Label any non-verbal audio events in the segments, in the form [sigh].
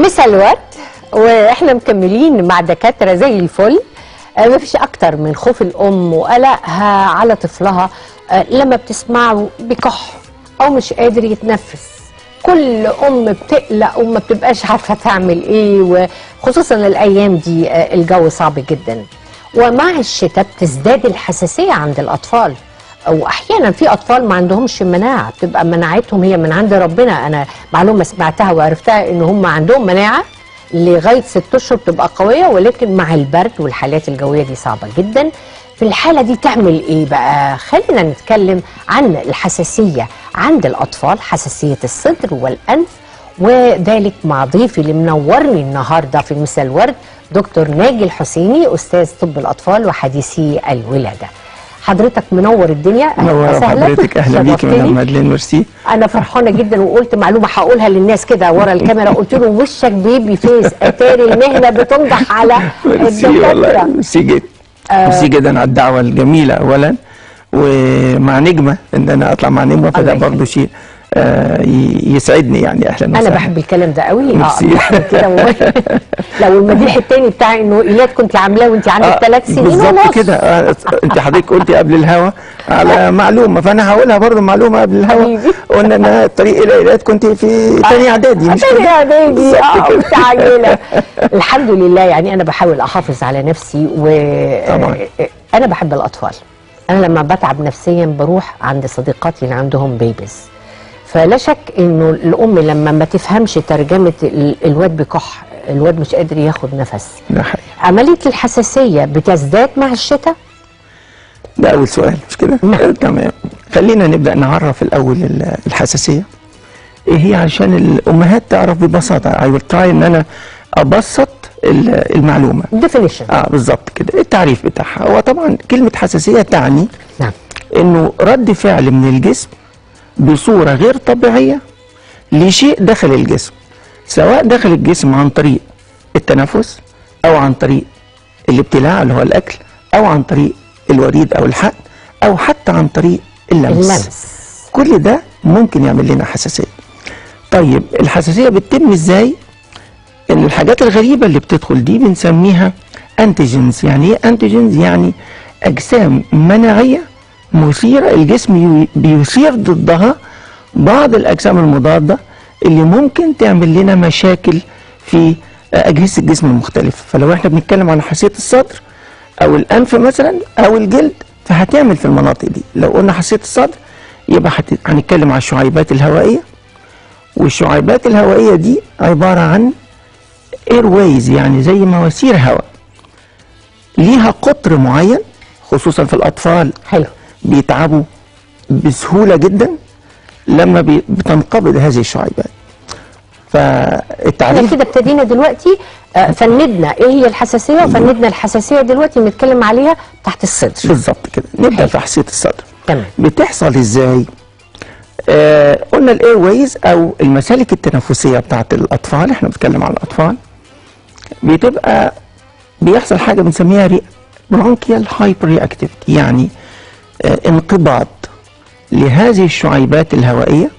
مسا الورد وإحنا مكملين مع دكاترة زي الفل. آه، مفيش أكتر من خوف الأم وقلقها على طفلها آه، لما بتسمعه بكح أو مش قادر يتنفس. كل أم بتقلق وما بتبقاش عارفة تعمل إيه وخصوصا الأيام دي آه، الجو صعب جدا. ومع الشتاء بتزداد الحساسية عند الأطفال. أو أحيانا في أطفال ما عندهمش مناعة بتبقى مناعتهم هي من عند ربنا. أنا معلومة سمعتها وعرفتها إن هم عندهم مناعة لغاية ست أشهر بتبقى قوية ولكن مع البرد والحالات الجوية دي صعبة جدا. في الحالة دي تعمل إيه بقى؟ خلينا نتكلم عن الحساسية عند الأطفال حساسية الصدر والأنف وذلك مع ضيفي اللي منورني النهارده في مثل الورد دكتور ناجي الحسيني أستاذ طب الأطفال وحديثي الولادة. حضرتك منور الدنيا. منور. حضرتك. أهلا بيكي. مدام مادلين ميرسي أنا فرحانة جدا وقلت معلومة هقولها للناس كده ورا الكاميرا. قلت له وشك baby face أتاري المهنة بتنجح على [laughs] الدكاترة. ميرسي جدا. ميرسي جدا على الدعوة الجميلة اولا. ومع نجمة إن أنا أطلع مع نجمة فده برضه شيء آه، يسعدني يعني أهلا أنا وسهلا بحب الكلام ده قوي آه ميرسي. بحب كده. [laughs] لو المديح التاني بتاع إنه إيلات كنت عاملاه وأنت عندك ثلاث سنين بالظبط ونص كده آه، أنت حضرتك قلتي قبل الهوا على [laughs] معلومة فأنا هقولها برضه معلومة قبل الهوا. قلنا إن الطريق إلى ايلات كنت في ثاني إعدادي مش كده؟ إعدادي بالظبط آه كده. مستعجله [laughs] الحمد لله يعني أنا بحاول أحافظ على نفسي و طبعاً. أنا بحب الأطفال أنا لما بتعب نفسيا بروح عند صديقاتي اللي عندهم بيبيز فلا شك إنه الأم لما ما تفهمش ترجمة ال- الواد بكح الواد مش قادر ياخد نفس. ده حقيقي. عملية الحساسية بتزداد مع الشتاء؟ ده أول سؤال مش كده؟ نعم. تمام. خلينا نبدأ نعرف الأول ال- الحساسية. إيه هي؟ عشان الأمهات تعرف ببساطة. I will try إن أنا أبسط ال- المعلومة. Definition. آه بالظبط كده. التعريف بتاعها. هو طبعا كلمة حساسية تعني نعم. إنه رد فعل من الجسم بصورة غير طبيعية لشيء داخل الجسم سواء داخل الجسم عن طريق التنفس أو عن طريق الابتلاع اللي هو الأكل أو عن طريق الوريد أو الحقن أو حتى عن طريق اللمس, اللمس. كل ده ممكن يعمل لنا حساسية. طيب الحساسية بتتم إزاي؟ ان الحاجات الغريبة اللي بتدخل دي بنسميها antigens يعني إيه antigens يعني أجسام مناعية مثيرة الجسم بيثير ضدها بعض الأجسام المضادة اللي ممكن تعمل لنا مشاكل في أجهزة الجسم المختلفة. فلو إحنا بنتكلم عن حساسية الصدر أو الأنف مثلا أو الجلد فهتعمل في المناطق دي. لو قلنا حساسية الصدر يبقى هنتكلم عن الشعيبات الهوائية. والشعيبات الهوائية دي عبارة عن airways يعني زي مواسير هواء. ليها قطر معين خصوصا في الأطفال. حلو. بيتعبوا بسهولة جدا لما بتنقبض هذه الشعيبات. إحنا فالتعريف كده ابتدينا دلوقتي آه، فندنا. إيه هي الحساسية؟ وفندنا الحساسية دلوقتي بنتكلم عليها تحت الصدر. بالظبط كده. حلو. في حساسية الصدر. تمام. بتحصل إزاي؟ آه قلنا الإيرويز أو المسالك التنفسية بتاعت الأطفال إحنا بنتكلم عن الأطفال بتبقى بيحصل حاجة بنسميها bronchial hyper reactivity يعني انقباض لهذه الشعيبات الهوائية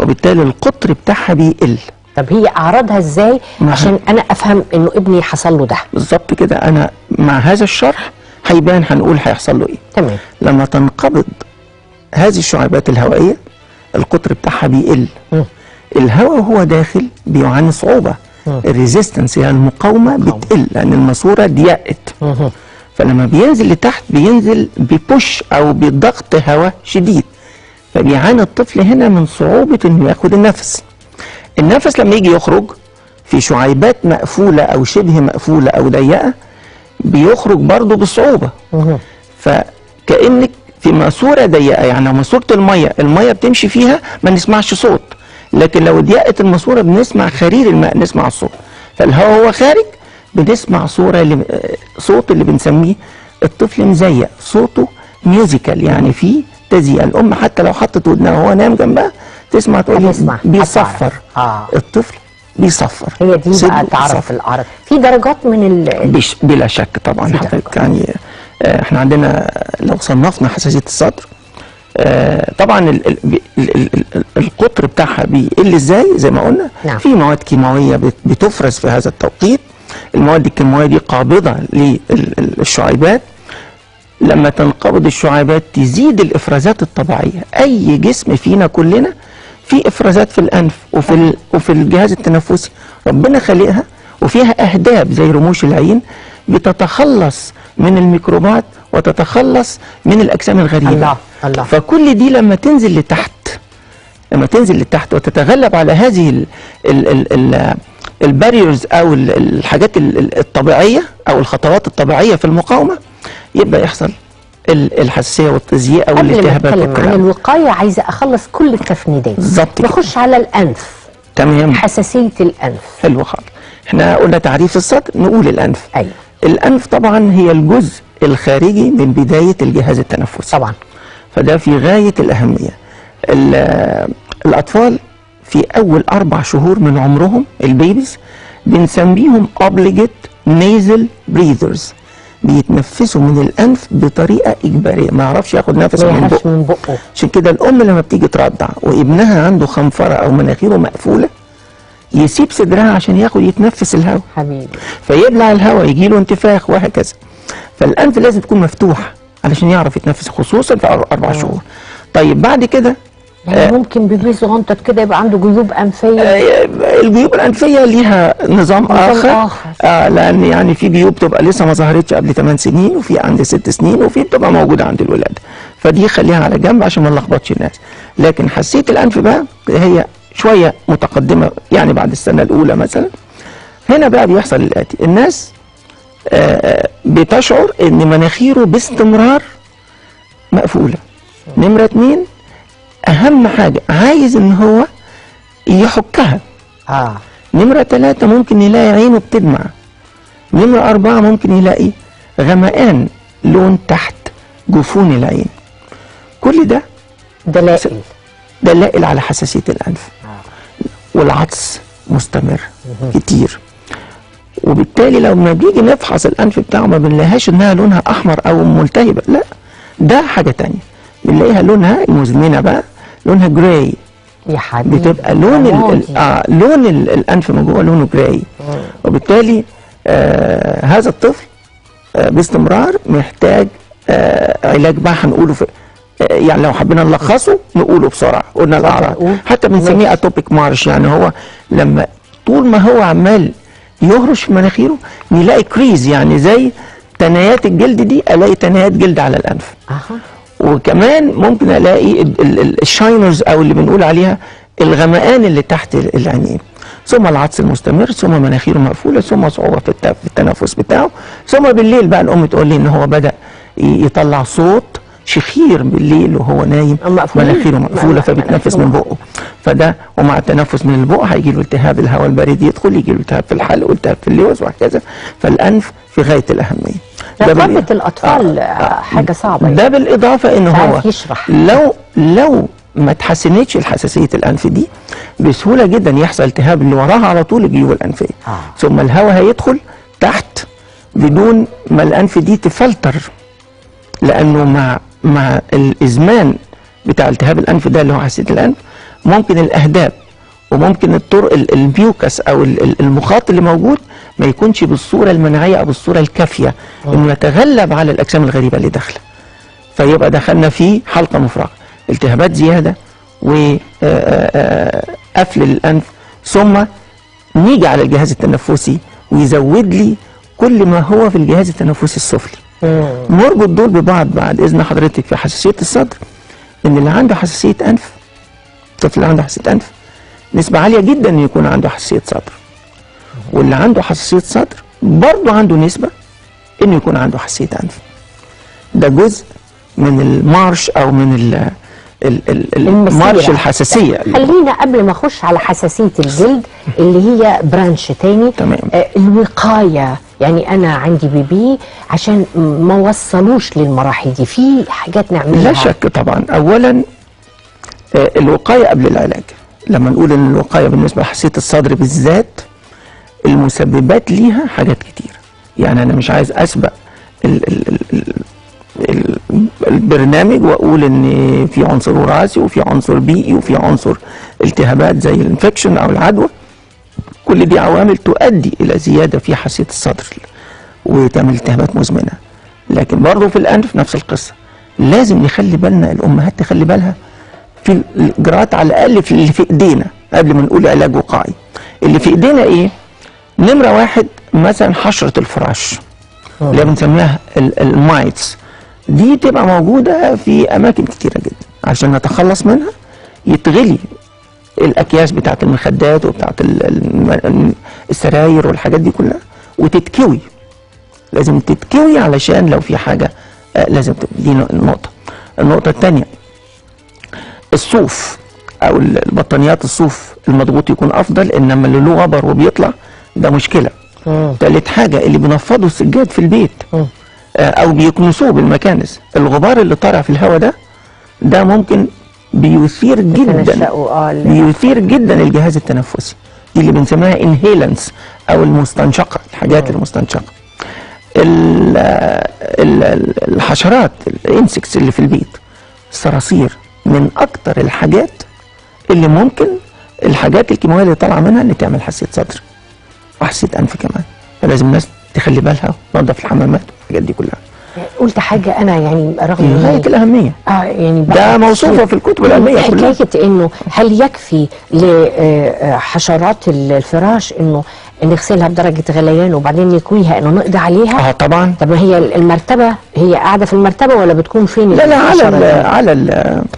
وبالتالي القطر بتاعها بيقل. طب هي أعراضها إزاي؟ نعم. عشان أنا أفهم إنه ابني حصل له ده. بالظبط كده. أنا مع هذا الشرح هيبان هنقول هيحصل له إيه. تمام. لما تنقبض هذه الشعيبات الهوائية القطر بتاعها بيقل. الهواء وهو داخل بيعاني صعوبة. الريزيستنس يعني المقاومة بتقل لأن الماسورة ضيقت. فلما بينزل لتحت بينزل ببوش أو بضغط هواء شديد فبيعاني الطفل هنا من صعوبة إنه ياخد النفس. النفس لما يجي يخرج في شعيبات مقفولة أو شبه مقفولة أو ضيقة بيخرج برضه بصعوبة. مهم. فكأنك في ماسورة ضيقة يعني لو ماسورة المية المية بتمشي فيها ما نسمعش صوت لكن لو ضيقت الماسورة بنسمع خرير الماء نسمع الصوت. فالهواء هو خارج بنسمع صورة اللي آه، صوت اللي بنسميه الطفل مزيق صوته ميوزيكال يعني فيه تزييق الأم حتى لو حطت ودنها وهو نايم جنبها تسمع تقول بيصفر. آه. الطفل بيصفر هي دي بقى تعرف. الاعراض في درجات من ال... بش بلا شك طبعا حضرتك. يعني آه، إحنا عندنا لو صنفنا حساسية الصدر آه طبعا ال ال ال ال ال القطر بتاعها بيقل إزاي زي ما قلنا نعم. في مواد كيماوية بت- بتفرز في هذا التوقيت المواد الكيماويه دي قابضة للشعيبات. لما تنقبض الشعيبات تزيد الإفرازات الطبيعية. أي جسم فينا كلنا في إفرازات في الأنف وفي ال... وفي الجهاز التنفسي ربنا خلقها وفيها أهداب زي رموش العين بتتخلص من الميكروبات وتتخلص من الأجسام الغريبة. الله، الله. فكل دي لما تنزل لتحت لما تنزل لتحت وتتغلب على هذه ال ال ال ال الباريرز أو ال- الحاجات ال- ال- الطبيعية أو الخطوات الطبيعية في المقاومة يبقى يحصل ال- الحساسية والتزييق أو قبل ما الالتهابات عن الوقاية عايزة أخلص كل التفنيدات بالظبط. نخش على الأنف. تمام. حساسية الأنف. حلو خالص. إحنا قلنا تعريف الصدر نقول الأنف. أيوه. الأنف طبعا هي الجزء الخارجي من بداية الجهاز التنفسي. طبعا. فده في غاية الأهمية. ال- الأطفال في أول أربع شهور من عمرهم البيبيز بنسميهم obligate nasal breathers بيتنفسوا من الأنف بطريقة إجبارية. ما يعرفش ياخد نفس من بقه. من بقه. عشان كده الأم لما بتيجي ترضع وابنها عنده خنفرة أو مناخيره مقفولة يسيب صدرها عشان ياخد يتنفس الهواء. حبيبي. فيبلع الهواء يجي له انتفاخ وهكذا. فالأنف لازم تكون مفتوح علشان يعرف يتنفس خصوصا في أربع شهور. طيب بعد كده يعني ممكن بيبي صغنطط كده يبقى عنده جيوب أنفية؟ آه، الجيوب الأنفية ليها نظام, آخر, آخر. آه لأن يعني في جيوب تبقى لسه ما ظهرتش قبل 8 سنين وفي عند 6 سنين وفي بتبقى موجودة عند الولاده فدي خليها على جنب عشان ما نلخبطش الناس. لكن حساسيه الأنف بقى هي شوية متقدمة يعني بعد السنة الأولى مثلا. هنا بقى بيحصل الآتي. الناس آه، بتشعر إن مناخيره باستمرار مقفولة. نمرة اتنين أهم حاجة عايز إن هو يحكها. آه. نمرة ثلاثة ممكن يلاقي عينه بتدمع نمرة أربعة ممكن يلاقي غمقان لون تحت جفون العين. كل ده دلائل. دلائل على حساسية الأنف والعطس مستمر كتير. وبالتالي لما بيجي نفحص الأنف بتاعه ما بنلاقيهاش إنها لونها أحمر أو ملتهبة لا ده حاجة تانية. بنلاقيها لونها المزمنة بقى. لونها جراي يا حبيبي. بتبقى لون ال آه لون ال الأنف من جوه لونه جراي وبالتالي آه هذا الطفل آه باستمرار محتاج آه علاج. بقى هنقوله في آه يعني لو حبينا نلخصه نقوله بسرعة قلنا الاعراض. حتى بنسميه atopic march يعني هو لما طول ما هو عمال يهرش في مناخيره نلاقي crease يعني زي تنايات الجلد دي ألاقي تنايات جلد على الأنف. وكمان ممكن ألاقي ال- ال- ال- ال shiners أو اللي بنقول عليها الغمقان اللي تحت ال- العينين ثم العطس المستمر ثم مناخيره مقفولة ثم صعوبة في الت- في التنفس بتاعه ثم بالليل بقى الأم تقول لي إن هو بدأ يطلع صوت شخير بالليل وهو نايم؟ مناخيره مقفولة فبيتنفس من بقه. فده ومع التنفس من البق هيجي له التهاب الهواء البارد يدخل يجي له التهاب في الحلق والتهاب في اللوز وهكذا. فالأنف في غاية الأهمية. رقابه الأطفال آه. حاجة صعبة يعني. ده بالاضافه إن هو يرشح. لو لو ما تحسنتش الحساسية الأنف دي بسهولة جدا يحصل التهاب اللي وراها على طول الجيوب الأنفية آه. ثم الهواء هيدخل تحت بدون ما الأنف دي تفلتر لأنه مع مع الإزمان بتاع التهاب الأنف ده اللي هو حساسية الأنف ممكن الاهداب وممكن الطرق ال- ال mucus أو ال- ال- المخاط اللي موجود ما يكونش بالصورة المناعية أو بالصورة الكافية إنه يتغلب على الأجسام الغريبة اللي داخله. فيبقى دخلنا في حلقة مفرغة التهابات زيادة وقفل الأنف ثم نيجي على الجهاز التنفسي ويزود لي كل ما هو في الجهاز التنفسي السفلي. نربط دول ببعض بعد إذن حضرتك في حساسية الصدر إن اللي عنده حساسية أنف الطفل اللي عنده حساسية أنف نسبة عالية جدا ان يكون عنده حساسية صدر. واللي عنده حساسية صدر برضه عنده نسبة إنه يكون عنده حساسية أنف. ده جزء من ال march أو من ال ال ال المسيرة. ال march الحساسية. خلينا قبل ما أخش على حساسية الجلد اللي هي branch تاني. تمام. آه الوقاية. يعني أنا عندي baby عشان ما وصلوش للمراحل دي. في حاجات نعملها. لا شك طبعا. اولا آه، الوقاية قبل العلاج. لما نقول ان الوقاية بالنسبة لحساسيه الصدر بالذات المسببات ليها حاجات كتير. يعني أنا مش عايز أسبق ال ال ال ال ال البرنامج وأقول إن في عنصر وراثي وفي عنصر بيئي وفي عنصر التهابات زي الانفكشن أو العدوى. كل دي عوامل تؤدي إلى زيادة في حساسيه الصدر وتعمل التهابات مزمنة. لكن برضه في الأنف نفس القصة. لازم نخلي بالنا الأمهات تخلي بالها في الاجراءات على الأقل في اللي في إيدينا قبل ما نقول علاج وقائي اللي في إيدينا إيه؟ نمرة واحد مثلا حشرة الفراش اللي بنسميها ال- المايتس. دي تبقى موجودة في أماكن كتيرة جدا عشان نتخلص منها يتغلي الأكياس بتاعت المخدات وبتاعت ال- ال- السراير والحاجات دي كلها وتتكوي. لازم تتكوي علشان لو في حاجة آه، لازم دي نقطة. النقطة الثانية الصوف أو ال- البطانيات الصوف المضغوط يكون أفضل إنما اللي له غبر وبيطلع ده مشكلة مم. تالت حاجة اللي بينفضوا السجاد في البيت مم. آه، أو بيكنسوه بالمكانس الغبار اللي طالع في الهواء ده ده ممكن بيثير جدا بيثير جدا الجهاز التنفسي دي اللي بنسميها انهيلنس أو المستنشقة الحاجات المستنشقة ال- ال- ال- الحشرات الانسكس اللي في البيت الصراصير من أكتر الحاجات اللي ممكن الحاجات الكيماويه اللي طالعة منها اللي تعمل حساسية صدر وحساسية أنف كمان. فلازم الناس تخلي بالها تنظف الحمامات والحاجات دي كلها. قلت حاجة أنا يعني رغم غايه إني- الاهميه آه يعني ده كتير. في الكتب العلمية كلها. حكايه إنه هل يكفي لحشرات الفراش إنه نغسلها بدرجة غليان وبعدين نكويها إنه نقضي عليها؟ آه طبعا. طب ما هي المرتبة هي قاعدة في المرتبة ولا بتكون فين؟ لا لا على الحشرة ال دي؟ على ال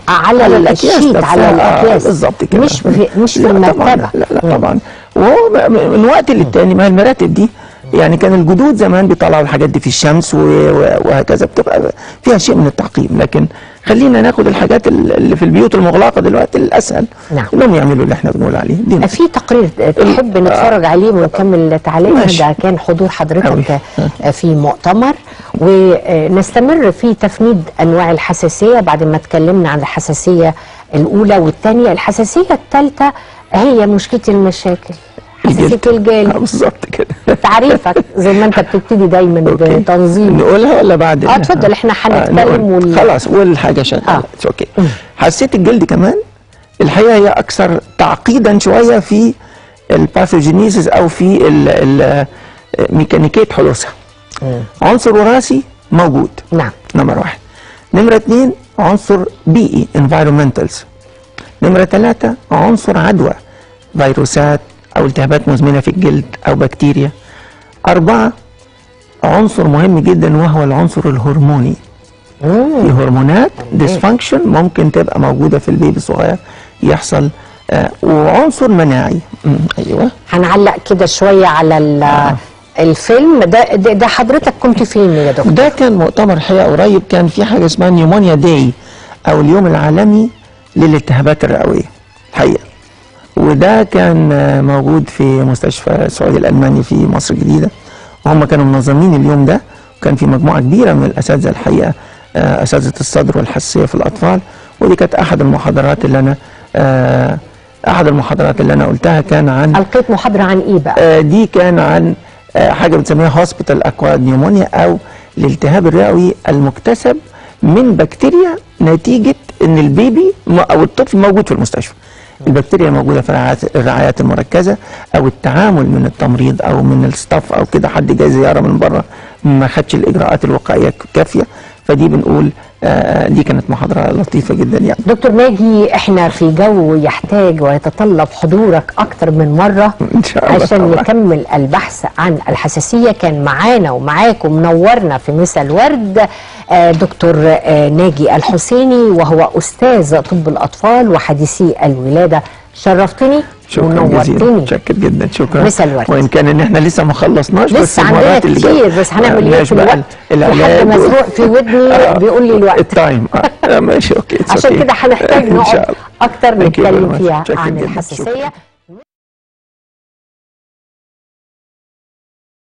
على, على الشيت نفسها. على آه، الأكياس. بالظبط كده. مش في مش في المرتبة. لا لا طبعا. وهو من وقت للتاني ما المراتب دي يعني كان الجدود زمان بيطلعوا الحاجات دي في الشمس وهكذا بتبقى فيها شيء من التعقيم. لكن خلينا ناخد الحاجات ال- اللي في البيوت المغلقة دلوقتي الاسهل نعم. انهم يعملوا اللي إحنا بنقول عليه. دي في تقرير تحب نتفرج عليه ونكمل تعليقنا. ماشي. ده كان حضور حضرتك أوي. في مؤتمر. ونستمر في تفنيد أنواع الحساسية بعد ما اتكلمنا عن الحساسية الأولى والثانية. الحساسية الثالثة هي مشكلة المشاكل. حساسية الجلد. آه، الجلد بالظبط كده. تعريفك زي ما انت بتبتدي دايما. بتنظيم. نقولها ولا بعد آه اتفضل إحنا هنتكلم نقول. وال... خلاص والحاجة شغاله آه. it's okay حساسيه الجلد كمان؟ الحقيقة هي أكثر تعقيدا شوية في ال pathogenesis أو في ال ال ميكانيكية حدوثها. عنصر وراثي موجود. نعم. نمرة واحد. نمرة اتنين عنصر بيئي environmentals. نمرة ثلاثة عنصر عدوى فيروسات أو التهابات مزمنة في الجلد أو بكتيريا. أربعة عنصر مهم جدا وهو العنصر الهرموني. في هرمونات dysfunction ممكن تبقى موجودة في ال baby الصغير يحصل آه وعنصر مناعي. مم، أيوه. هنعلق كده شوية على ال- الفيلم. ده, ده ده حضرتك كنت فين يا دكتور؟ ده كان مؤتمر حقيقة قريب كان في حاجة اسمها pneumonia day أو اليوم العالمي للالتهابات الرئوية الحقيقة وده كان موجود في مستشفى السعودي الألماني في مصر الجديدة. وهم كانوا منظمين اليوم ده وكان في مجموعة كبيرة من الأساتذة الحقيقة آه، أساتذة الصدر والحساسية في الأطفال. ودي كانت أحد المحاضرات اللي أنا آه، أحد المحاضرات اللي أنا قلتها كان عن ألقيت محاضرة عن إيه بقى؟ آه، دي كان عن حاجة بنسميها hospital acquired pneumonia أو الالتهاب الرئوي المكتسب من بكتيريا نتيجة إن ال baby أو الطفل موجود في المستشفى. البكتيريا موجودة في الرعايات- المركزة أو التعامل من التمريض أو من ال staff أو كده. حد جاي زيارة من بره ما خدش الإجراءات الوقائية الكافية فدي بنقول دي كانت محاضرة لطيفة جدا يعني. دكتور ناجي إحنا في جو يحتاج ويتطلب حضورك أكتر من مرة [laughs] إن شاء الله عشان طبعاً. نكمل البحث عن الحساسية كان معانا ومعاكم منورنا في مسا الورد آه، دكتور آه، ناجي الحسيني وهو أستاذ طب الأطفال وحديثي الولادة شرفتني شكرا جزيلا. متشكر جدا. شكرا. مسا الورد. وإن كان إن إحنا لسه ما خلصناش بس لسه عندنا كتير بس هنعمل إيه في الوقت؟ و- مرزوق في ودني [laughs] بيقول لي الوقت. ال time. آه، ماشي okay عشان. كده هنحتاج نقعد. أكتر نتكلم. فيها عن. الحساسية. شكراً.